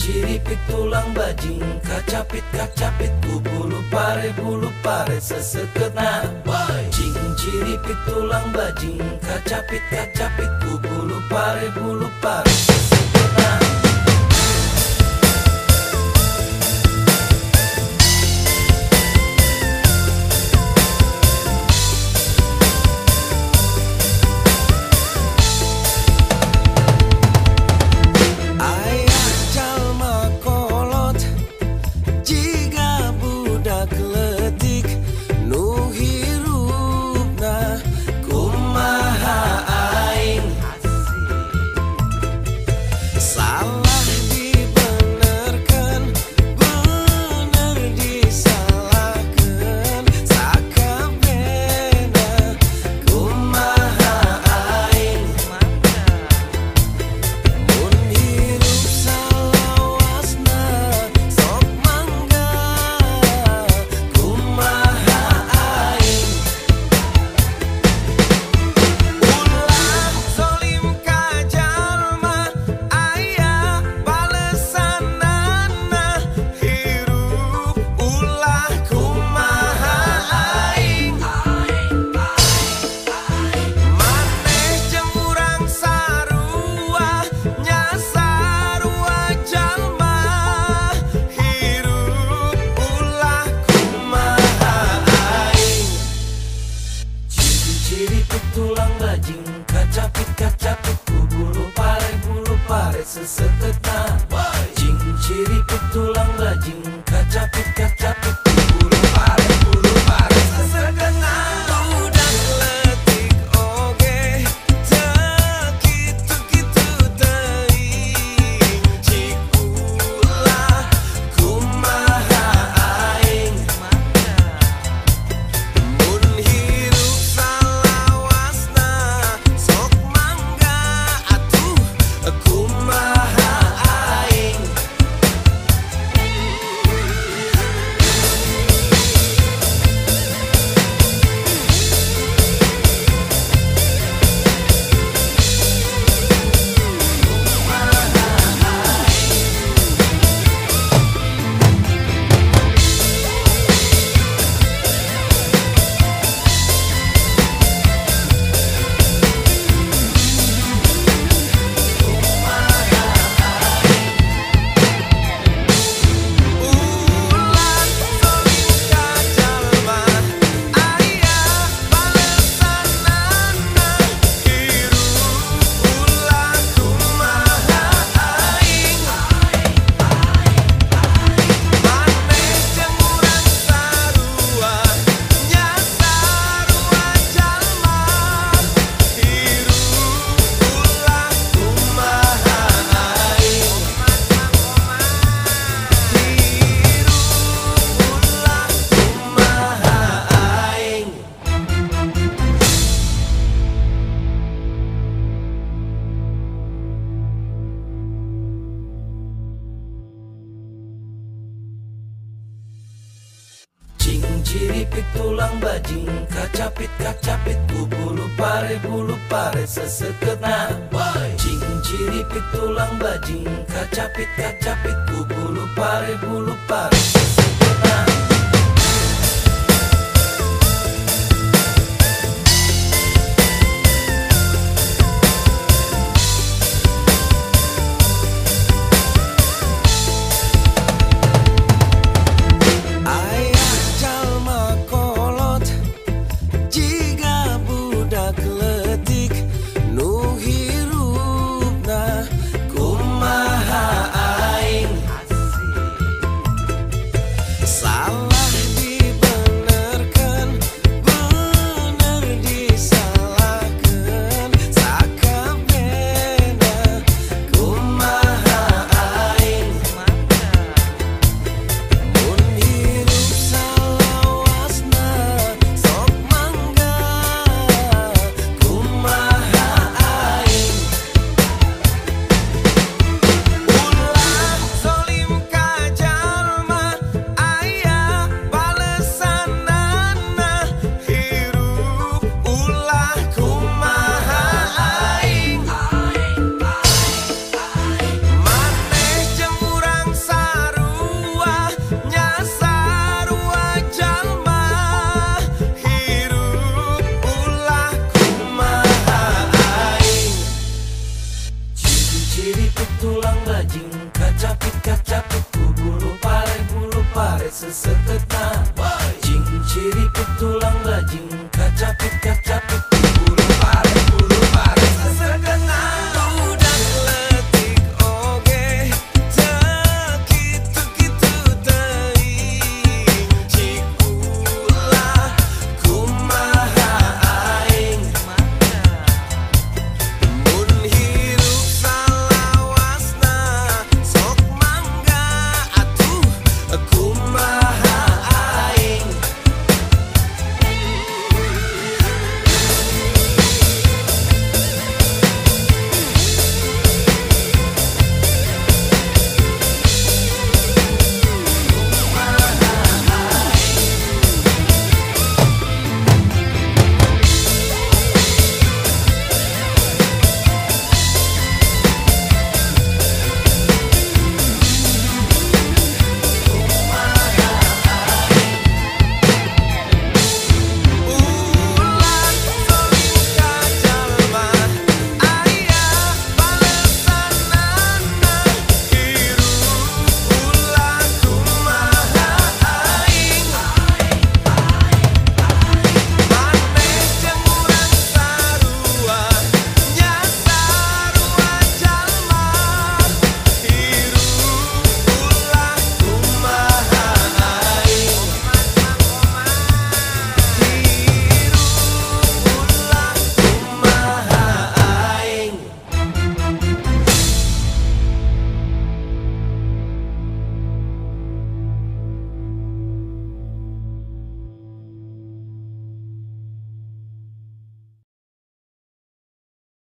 ciripit tulang bajing kacapit kacapit bulu pare bulu pare sesekena. Bajing ciripit tulang bajing kacapit kacapit bulu pare bulu pare. chop it, chop it. Menciripit tulang bajing Kacapit kacapit Bulu pare bulu pare seseketna Cing ciripit tulang bajing Kacapit kacapit Bulu pare bulu pare. chop it, chop it.